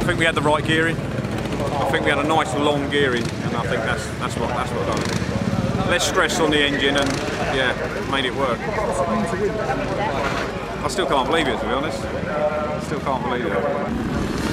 I think we had the right gearing. I think we had a nice long gearing, and I think that's that's what that's what done it. Less stress on the engine, and yeah, made it work. I still can't believe it, to be honest. Still can't believe it.